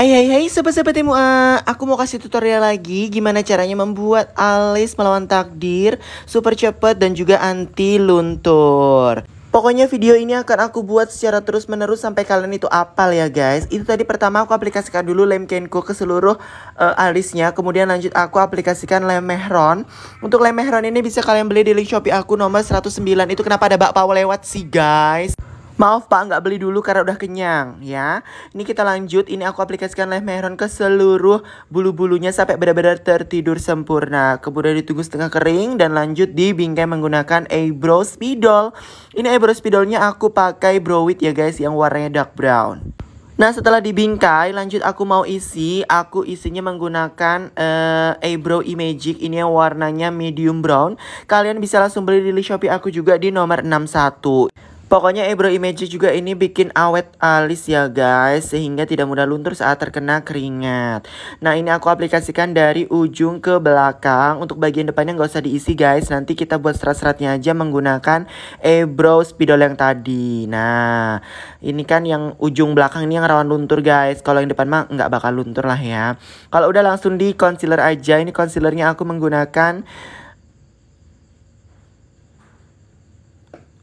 Hai hai hai sobat-sobat MUA Aku mau kasih tutorial lagi Gimana caranya membuat alis melawan takdir Super cepet dan juga anti luntur. Pokoknya video ini akan aku buat secara terus menerus sampai kalian itu apal ya guys. Itu tadi pertama aku aplikasikan dulu lem Kenko ke seluruh uh, alisnya. Kemudian lanjut aku aplikasikan lem Mehron Untuk lem Mehron ini bisa kalian beli di link Shopee aku nomor 109 Itu kenapa ada bakpao lewat sih guys Maaf pak nggak beli dulu karena udah kenyang ya. Ini kita lanjut. Ini aku aplikasikan lem Mehron ke seluruh bulu-bulunya Sampai benar-benar tertidur sempurna. Kemudian ditunggu setengah kering Dan lanjut dibingkai menggunakan eyebrow spidol. Ini eyebrow spidolnya aku pakai brow wit ya guys Yang warnanya dark brown. Nah setelah dibingkai lanjut aku mau isi. Aku isinya menggunakan uh, eyebrow imagic. Ini yang warnanya medium brown. Kalian bisa langsung beli di Shopee aku juga di nomor 61 Pokoknya eyebrow image juga ini bikin awet alis ya guys Sehingga tidak mudah luntur saat terkena keringat. Nah ini aku aplikasikan dari ujung ke belakang. Untuk bagian depannya nggak usah diisi guys. Nanti kita buat serat-seratnya aja menggunakan eyebrow spidol yang tadi. Nah ini kan yang ujung belakang ini yang rawan luntur guys. Kalau yang depan mah nggak bakal luntur lah ya. Kalau udah langsung di concealer aja Ini concealernya aku menggunakan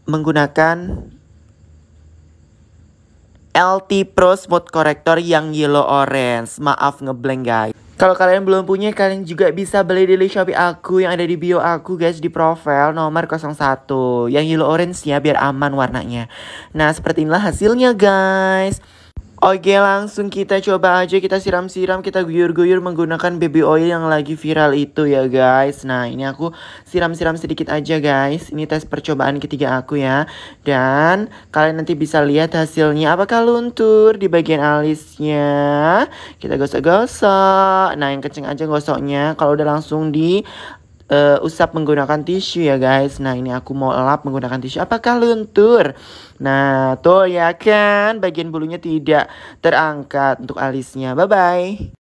menggunakan LT Pro Smooth Corrector yang yellow orange. Maaf ngeblank guys. Kalau kalian belum punya, kalian juga bisa beli di Shopee aku yang ada di bio aku guys di profile nomor 01 yang yellow orange ya biar aman warnanya. Nah, seperti inilah hasilnya guys. Oke langsung kita coba aja. Kita siram-siram kita guyur-guyur menggunakan baby oil yang lagi viral itu ya guys. Nah ini aku siram-siram sedikit aja guys. Ini tes percobaan ketiga aku ya. Dan kalian nanti bisa lihat hasilnya apakah luntur di bagian alisnya. Kita gosok-gosok. Nah yang kenceng aja gosoknya. Kalau udah langsung di uh, usap menggunakan tisu ya guys. Nah ini aku mau lap menggunakan tisu. Apakah luntur? Nah tuh ya kan. Bagian bulunya tidak terangkat untuk alisnya. Bye bye